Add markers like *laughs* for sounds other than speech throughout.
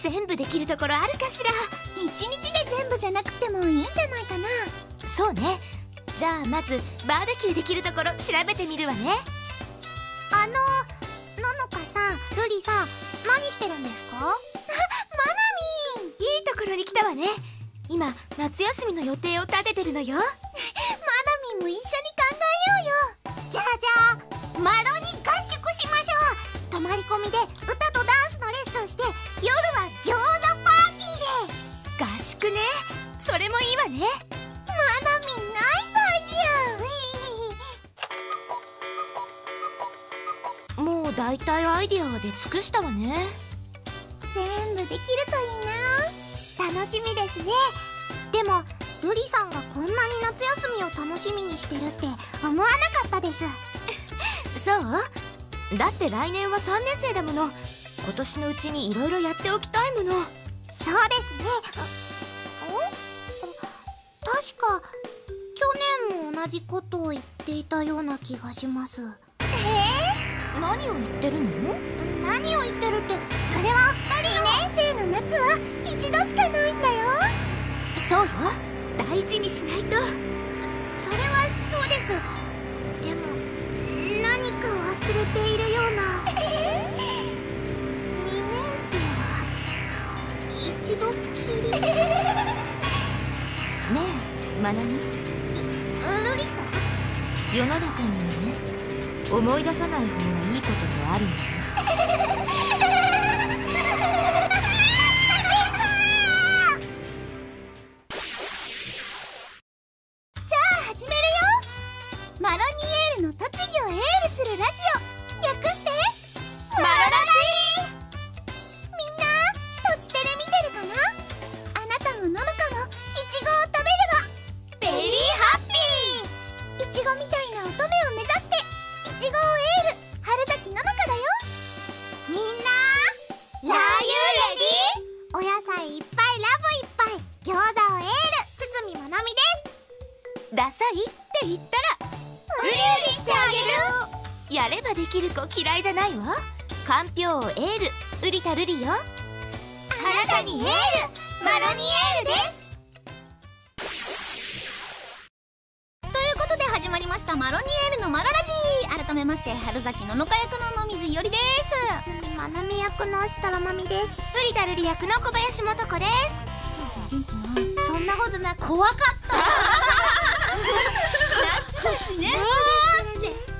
全部できるところあるかしら？一日で全部じゃなくてもいいんじゃないかな？そうね。じゃあまずバーベキューできるところ調べてみるわね。あのののかさんルリさん何してるんですか？*laughs* マナミン。いいところに来たわね。今夏休みの予定を立ててるのよ。マナミンも一緒に考えようよ。じゃあじゃあマロに合宿しましょう。泊まり込みで歌とダンスのレッスンしてマナミンナイスアイディアもうだいたいアイディアは出尽くしたわね。全部できるといいな。楽しみですね。でもルリさんがこんなに夏休みを楽しみにしてるって思わなかったです。*laughs* そう？だって来年は3年生だもの。今年のうちにいろいろやっておきたいもの。そうですね確か去年も同じことを言っていたような気がします。え何を言ってるの？ー、何を言ってるってそれは2人2年生の夏は一度しかないんだよ。そうよ。大事にしないと。それはそうです。でも何か忘れているような。2年生は一度きり。*laughs* ねえまなみルリさん？世の中にはね思い出さない方がいいこともあるの。ダサいって言ったらうりうりしてあげる。やればできる子嫌いじゃないわ。かんぴょうをエールウリタルリよ。あなたにエールマロニエールです。ということで始まりましたマロニエールのマロラジ。改めまして春崎ののか役の野水いおりです。つみまなみ役の設楽まみです。ウリタルリ役の小林素子です。そんなことない。怖かったしね。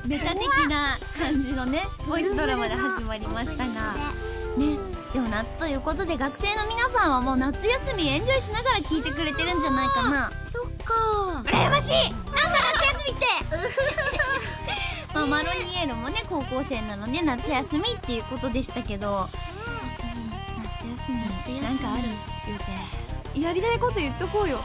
メタ的な感じのねボイスドラマで始まりましたが。ね。でも夏ということで学生の皆さんはもう夏休みエンジョイしながら聞いてくれてるんじゃないかな。そっか。羨ましい。なんだ夏休みって。*laughs* *laughs* まあマロニエールもね高校生なのね夏休みっていうことでしたけど。夏休み夏休み。なんかある言うてやりたいこと言っとこうよ。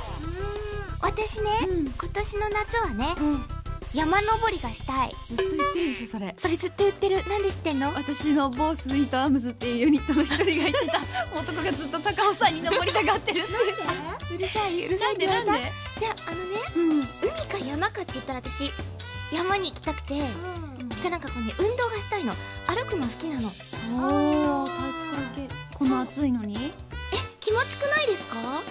私ね、うん。今年の夏はねうん山登りがしたい。ずっと言ってるでしょそれ。それずっと言ってる。なんで知ってんの？私の某スイートアームズっていうユニットの一人が言ってた。*laughs* 男がずっと高尾山に登りたがってるう。*laughs* るさいうるさないんでなんで？じゃああのねうん。海か山かって言ったら私山に行きたくてでなんかこうね運動がしたいの。歩くの好きなの。おー体育会系。この暑いのに？え気持ちくないですか？あ？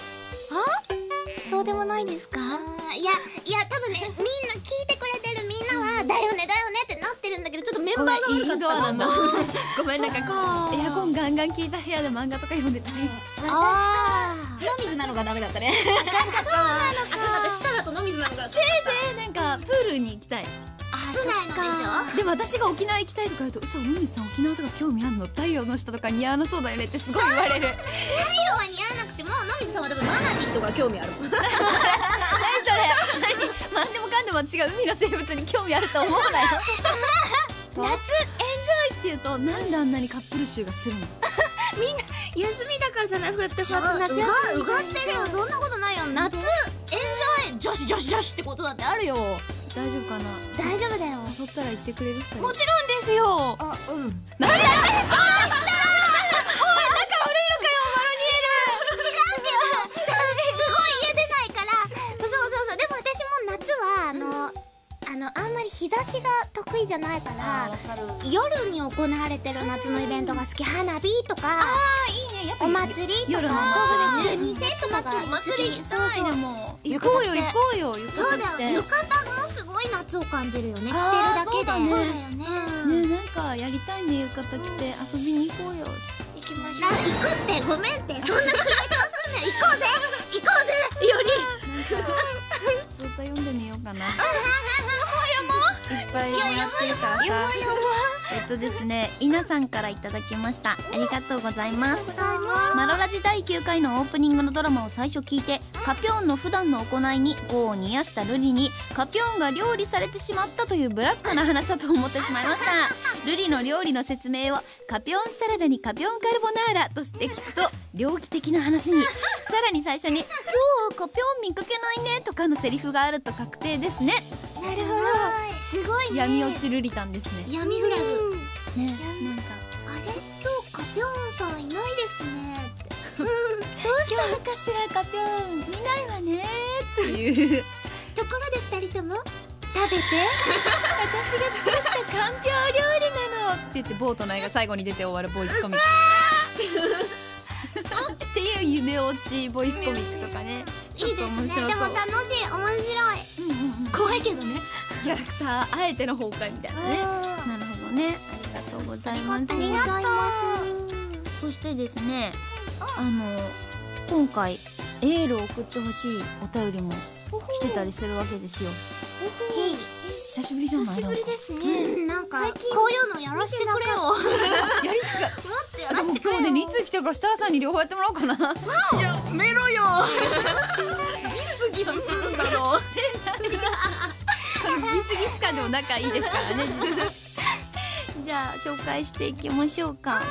そうでもないですか？いやいや多分ねみんな聞いてだよねだよねってなってるんだけどちょっとメンバーがごめんなんかかエアコンガンガン効いた部屋で漫画とか読んでたいあー。野水なのがダメだったね。あとまた設楽と野水なのがせいぜいなんかプールに行きたい。室内のでしょでも私が沖縄行きたいとか言うと嘘野水さん沖縄とか興味あんの？太陽の下とか似合わなそうだよねってすごい言われる。太陽は似合わなくても野水さんは多分マナティーとか興味ある。も *laughs* ん何でもかんでも違う海の生物に興味あると思うなよ *laughs* 夏エンジョイって言うとなんであんなにカップル集がするの？*laughs* 休みだからじゃない？そうやってちょこうやって夏休みうがってるよ。そんなことないよ。夏エンジョイ女子女子女子ってことだってあるよ。大丈夫かな？大丈夫だよ。誘ったら行ってくれるもちろんですよ。あうん。違うよ日差しが得意じゃないから夜に行われてる夏のイベントが好き花火とかあいいねねやっぱお祭りと夜のかそうだね出店とかがお祭り行きたいそうそうでも行こうよ行こうよ浴そうだよ浴衣もすごい夏を感じるよね着てるだけで。そうだね。なんかやりたいね浴衣着て。遊びに行こうよ。行きましょな行くってごめんって。そんな暗い顔すんねん行こうぜ。行こうぜ。より。普通歌読んでみようかな。いっぱいもらってるからさ。えっとですね稲さんからいただきました。ありがとうございます。マロラジ第9回のオープニングのドラマを最初聞いてカピョーンの普段の行いに業を煮やしたルリにカピョーンが料理されてしまったというブラックな話だと思ってしまいました。*laughs* ルリの料理の説明をカピョーンサラダにカピョーンカルボナーラとして聞くと猟奇的な話に。*laughs* さらに最初に「今日はカピョーン見かけないね」とかのセリフがあると確定ですね。なるほどすごいね。闇落ちルリタンですね。闇フラグ。ねなんか。あれ？今日カピョーンさんいないですね。どうしたのかしらカピョーン。見ないわねっていう。ところで二人とも？食べて。私が作ったかんぴょう料理なのって言ってボートの絵が最後に出て終わるボイスコミック。っていう夢落ちボイスコミックとかね。ちょっと面白そう。でも楽しい。面白い。うんうんうん。怖いけどねキャラクターあえての崩壊みたいなね。なるほどね。ありがとうございます。ありがとう。そしてですねあ。の今回エールを送ってほしいお便りも来てたりするわけですよ。久しぶりじゃない？久しぶりですうねんなんか最近こういうのやらせてくれよ。も *laughs* っやりたかとやあもう今日ね2通来てるから設楽さんに両方やってもらおうかな。やめろよ。*laughs* ギスギスするんだろう *laughs* ギスギス感でも仲いいですからねじゃあ紹介していきましょうか。はい。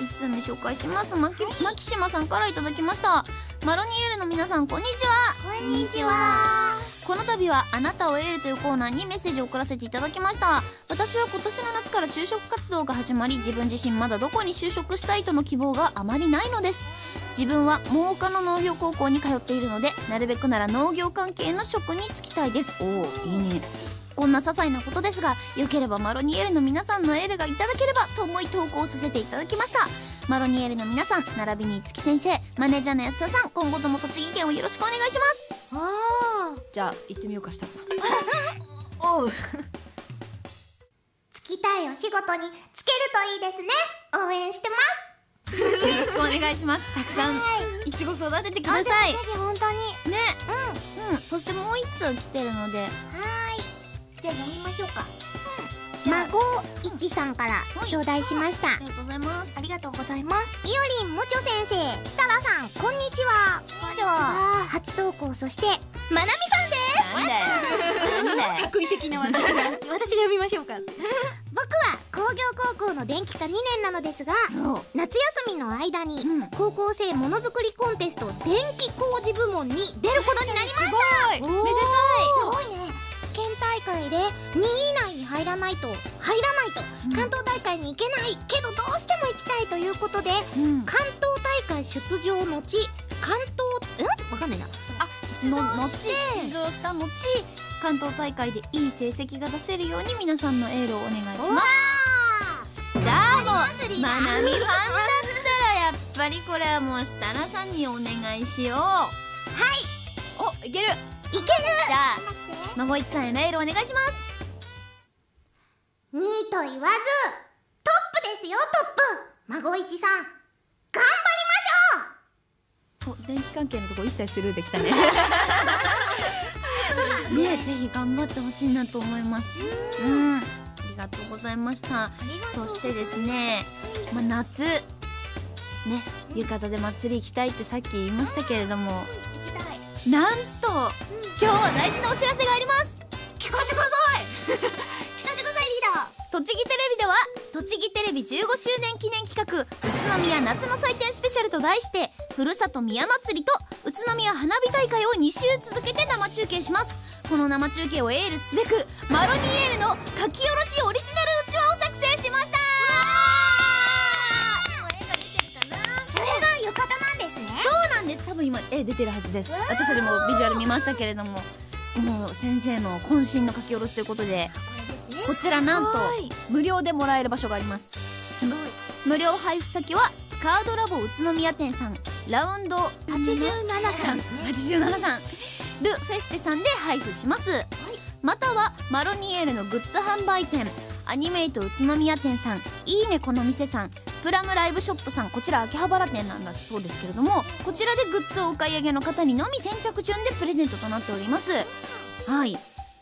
うん。1通目紹介します。まきマキシマさんからいただきました。マロニエールの皆さんこんにちは。こんにちは。この度はあなたをエールというコーナーにメッセージを送らせていただきました。私は今年の夏から就職活動が始まり自分自身まだどこに就職したいとの希望があまりないのです自分は真岡の農業高校に通っているのでなるべくなら農業関係の職に就きたいです。おおいいね。こんな些細なことですがよければマロニエールの皆さんのエールがいただければと思い投稿させていただきました。マロニエールの皆さん並びに月先生マネージャーの安田さん今後とも栃木県をよろしくお願いします。あー。じゃあ行ってみようか設楽さん。*laughs* おう。つきたいお仕事につけるといいですね。応援してます。よろしくお願いします。たくさんはいいちご育ててくださいぜ。ひ本当にね。うん。そしてもう一通来てるので。はーいじゃあ読みましょうか孫一さんから頂戴しましたありがとうございます。ありがとうございますいおりんもちょ先生設楽さんこんにちはこんにちは初投稿そしてまなみファンですなんだよ。なんだよ。*laughs* 作為的な私が私が読みましょうか *laughs* 僕は工業高校の電気科2年なのですが夏休みの間にうん。高校生ものづくりコンテスト電気工事部門に出ることになりました。はい。めでたい。すごいね。県大会で2位以内に入らないと入らないとうん。関東大会に行けないけどどうしても行きたいということでうん。関東大会出場のち関東んわかんないな。あ、の後出場した後関東大会でいい成績が出せるように皆さんのエールをお願いします。じゃあもうまなみファンだったらやっぱりこれはもう設楽さんにお願いしよう。はい。お、いける。いけるじゃあ孫一さんへのエールお願いします。2位と言わずトップですよトップ孫一さん頑張りましょうお電気関係のとこ一切スルーできたねねえぜひ頑張ってほしいなと思いますうんがとうございました。そしてですね、まあ、夏ね浴衣で祭り行きたいってさっき言いましたけれども行きたい。なんと今日は大事なお知らせがあります。聞かせてください。*laughs* 聞かせてくださいリーダー。栃木テレビでは栃木テレビ15周年記念企画宇都宮夏の祭典スペシャルと題してふるさと宮祭りと宇都宮花火大会を2週続けて生中継します。この生中継をエールすべくマロニエールの書き下ろしオリジナルうちわを作成しました。それが浴衣なんですね。そうなんです。多分今絵出てるはずです。私たちもビジュアル見ましたけれどももう先生の渾身の書き下ろしということでこちらなんと無料でもらえる場所があります。すごい。無料配布先はカードラボ宇都宮店さんラウンド87さん。ですね87さん。ル・フェステさんで配布します、またはマロニエールのグッズ販売店。アニメイト宇都宮店さん。いいねこの店さん。プラムライブショップさん。こちら秋葉原店なんだそうですけれどもこちらでグッズをお買い上げの方にのみ先着順でプレゼントとなっております。はい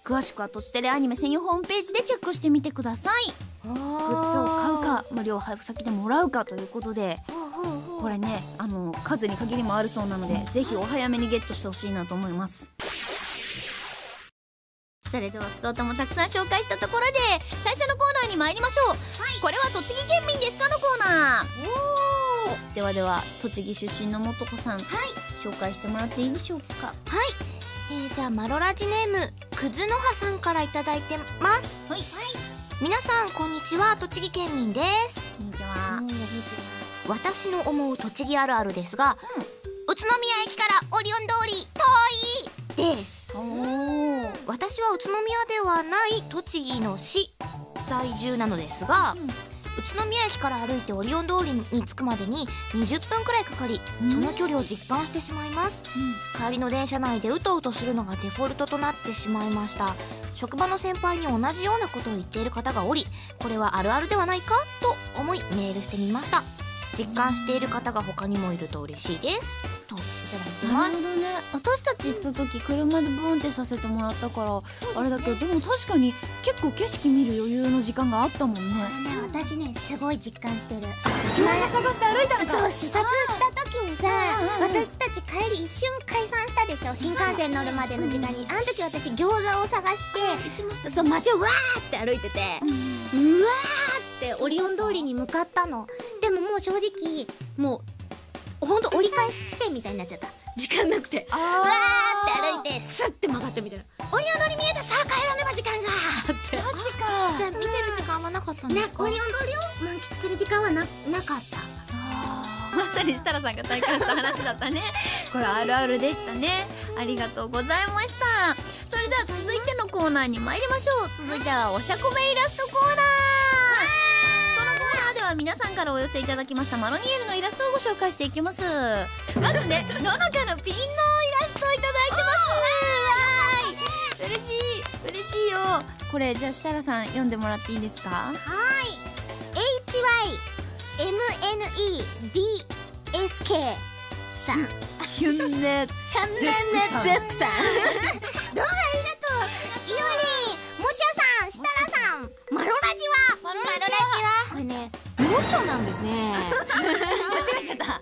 詳しくはとちテレアニメ専用ホームページでチェックしてみてください。グッズを買うか無料配布先でもらうかということで。これねあの数に限りもあるそうなのでぜひお早めにゲットしてほしいなと思います。それでは普通ともたくさん紹介したところで最初のコーナーに参りましょう、これは栃木県民ですかのコーナー。ではでは栃木出身のもとこさん、紹介してもらっていいでしょうか？えー、じゃあマロラジネームくずのはさんからいただいてます。はい。皆さんこんにちは。栃木県民です。こんにちは。私の思う栃木あるあるですが、宇都宮駅からオリオン通り遠いです。私は宇都宮ではない栃木の市在住なのですが、うん宇都宮駅から歩いてオリオン通りに着くまでに20分くらいかかり、うん。その距離を実感してしまいます。帰りの電車内でうとうとするのがデフォルトとなってしまいました。職場の先輩に同じようなことを言っている方がおりこれはあるあるではないかと思いメールしてみました実感している方が他にもいると嬉しいです。といただいてます。なるほどね。私たち行った時車でブーンってさせてもらったから、あれだけどでも確かに結構景色見る余裕の時間があったもんね。ね私ねすごい実感してる。餃子探して歩いたの。かそう視察した時にさうんうんうん私たち帰り一瞬解散したでしょ？新幹線乗るまでの時間に。あの時私餃子を探してそう街をわーって歩いててうわーってオリオン通りに向かったの。でももう正直もうほんと折り返し地点みたいになっちゃった。時間なくて。あうわーって歩いてスッて曲がってみたいな。オリオン通り見えた。さあ帰らねば時間がって。マジか。じゃあ見てる時間はなかったんねですか、オリオン通りを満喫する時間はななかった。まさに設楽さんが体感した話だったね。*laughs* これあるあるでしたね。ありがとうございました。それでは続いてのコーナーに参りましょう。続いてはおしゃこめイラストコーナーは皆さんからお寄せいただきましたマロニエルのイラストをご紹介していきます。まずねののかのピンのイラストをいただいてます。嬉しい嬉しいよ。これじゃあ設楽さん読んでもらっていいですか？はい。HYMNEDSK さん。ヒュンネデスクさん。*laughs* *laughs* *laughs* どうもねもちょなんですね。*laughs* 間違えちゃった。あ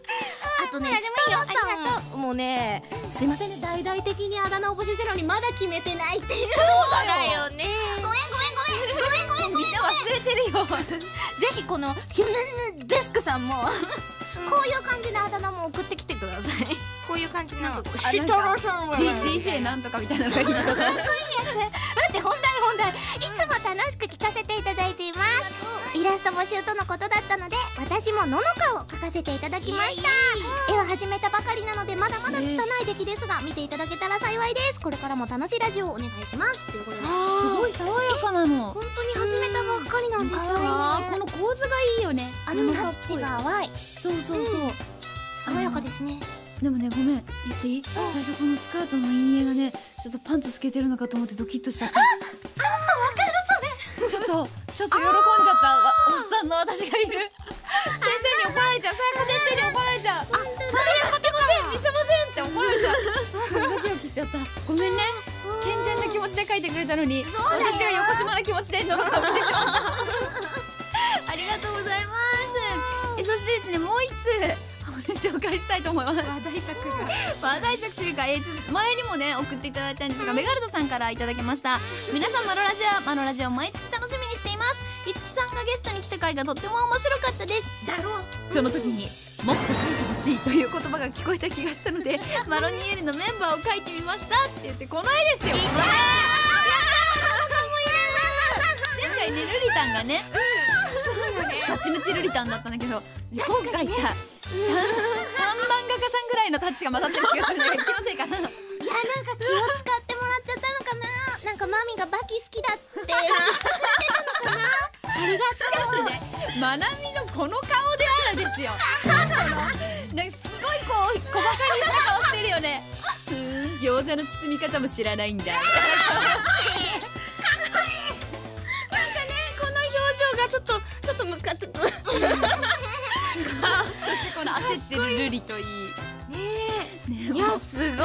とね設楽さん。もねすいませんね。大々的にあだ名を募集してるのにまだ決めてないっていうそうだよね。ごめんごめんごめんごめんごめんごめん。みんな忘れてるよ。ぜひこのヒュンデスクさんも。こういう感じのあだ名も送ってきてください。こういう感じなのあなんか D- DJ なんとかみたいなのがいいです待って本題本題。いつも楽しく聞かせていただいています。イラスト募集とのことだったので私もののかを描かせていただきました。絵は始めたばかりなのでまだまだ拙い出来ですが見ていただけたら幸いです。これからも楽しいラジオをお願いします。ということで。すごい爽やかなの。本当に始めたばっかりなんです可愛いあーこの構図がいいよね。あのタッチが淡い。そうそうそう、爽やかですねでもねごめん言っていい？最初このスカートの陰影がねちょっとパンツ透けてるのかと思ってドキッとしちゃったちょっとわかるそれ。ちょっとちょっと喜んじゃった。わおっさんの私がいる。先生に怒られちゃう。最後先生に怒られちゃう。あそれやってません。見せませんって怒られちゃう。ドキドキしちゃった。ごめんね。健全な気持ちで書いてくれたのに私が横島な気持ちでのろかぶってしまったありがとうございます。えそしてですねもう一通紹介したいと思います。話題作が。話題作というか、えーつ前にもね送っていただいたんですがメガルトさんからいただきました。皆さんマロラジオマロラジオ毎月楽しみにしています。いつきさんがゲストに来た回がとっても面白かったです。だろう。その時にもっと書いてほしいという言葉が聞こえた気がしたので *laughs* マロニエルのメンバーを書いてみましたって言ってこの絵ですよ。この絵前回ねルリタンがねガチムチルリタンだったんだけど今回さ三三番画家さんぐらいのタッチが混ざってる気がするんだけど気のせいかな。いやなんか気を使ってもらっちゃったのかな。なんかマミがバキ好きだって *laughs* 知ってくれてたのかな。ありがしかしねまなみのこの顔であるですよ。なんかすごいこう小バカにした顔してるよね。ん餃子の包み方も知らないんだ。*laughs* なんかねこの表情がちょっととムカつく。ねそしてこの焦ってるルリといい。え。ねいやすごい。す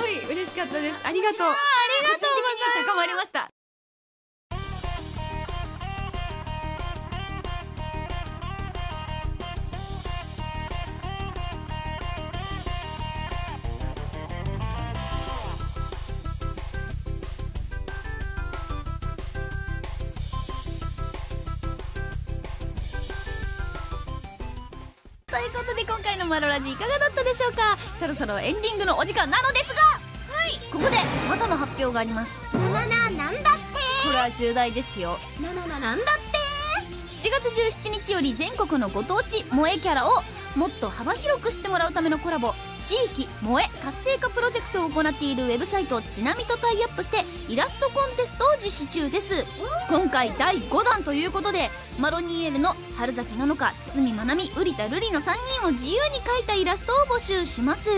ごい。嬉しかったです。ありがとう。ありがとうございます。高まりましたマロラジいかがだったでしょうか？そろそろエンディングのお時間なのですが！はい。ここでまたの発表があります。ななななんだって？これは重大ですよ。ななななんだって？7月17日より全国のご当地萌えキャラをもっと幅広く知ってもらうためのコラボ地域萌え活性化プロジェクトを行っているウェブサイトちなみとタイアップしてイラストコンテストを実施中です。今回第5弾ということでマロニエルの春崎なのか堤まなみ瓜田瑠璃の3人を自由に描いたイラストを募集します。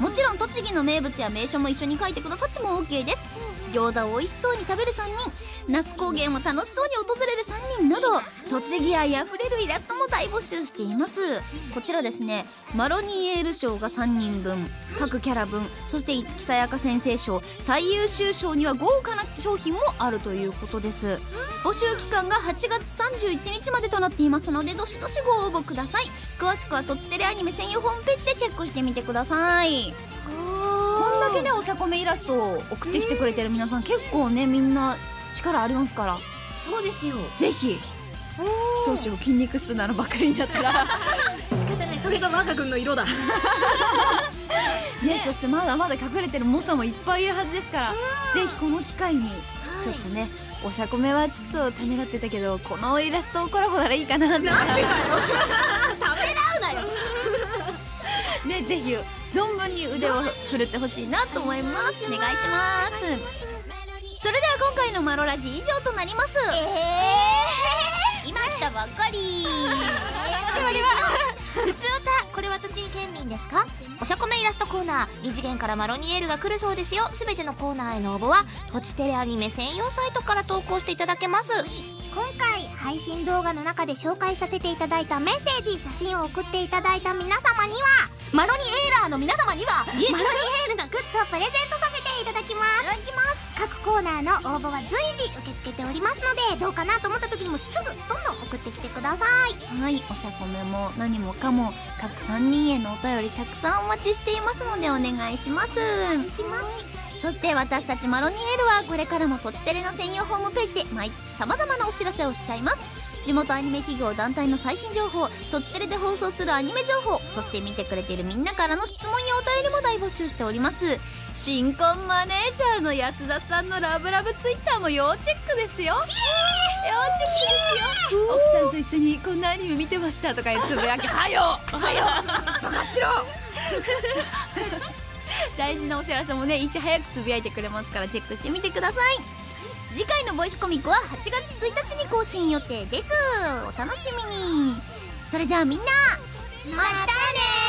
もちろん栃木の名物や名所も一緒に描いてくださっても OK です。餃子を美味しそうに食べる3人那須高原を楽しそうに訪れる3人など栃木愛あふれるイラストも大募集しています。こちらですねマロニエール賞が3人分各キャラ分そして五木さやか先生賞最優秀賞には豪華な商品もあるということです。募集期間が8月31日までとなっていますのでどしどしご応募ください。詳しくはとちテレアニメ専用ホームページでチェックしてみてください。だけねおしゃこめイラストを送ってきてくれてる皆さん結構ねみんな力ありますから。そうですよ。ぜひ。どうしよう筋肉質なのばっかりになったら。*laughs* 仕方ない。それが我が軍の色だ。*laughs* ねそしてまだまだ隠れてる猛者もいっぱいいるはずですからぜひこの機会にちょっとね、おしゃこめはちょっとためらってたけどこのイラストコラボならいいかなって。なんでだよ。*laughs* ためらうなよねぜひ存分に腕を振るってほしいなと思います。お願いします。それでは今回のマロラジ以上となります。え今来たばっかりではでは。ふつおたこれは栃木県民ですか？おしゃこめイラストコーナー二次元からマロニエールが来るそうですよ。すべてのコーナーへの応募はとちテレアニメ専用サイトから投稿していただけます。今回配信動画の中で紹介させていただいたメッセージ写真を送っていただいた皆様にはマロニエーラーの皆様にはマロニエールのグッズをプレゼントさせていただきます。いただきます各コーナーの応募は随時受け付けておりますのでどうかなと思った時にもすぐどんどん送ってきてください。はいおしゃこめも何もかも各3人へのお便りたくさんお待ちしていますのでお願いします。します。そして私たちマロニエールはこれからもとちテレの専用ホームページで毎月さまざまなお知らせをしちゃいます地元アニメ企業団体の最新情報とちテレで放送するアニメ情報そして見てくれているみんなからの質問やお便りも大募集しております。新婚マネージャーの安田さんのラブラブツイッターも要チェックですよ。要チェックですよ。奥さんと一緒にこんなアニメ見てましたとかつぶやき。はよはよバカしろ大事なお知らせもねいち早くつぶやいてくれますからチェックしてみてください次回のボイスコミックは8月1日に更新予定です。お楽しみに。それじゃあみんなまたね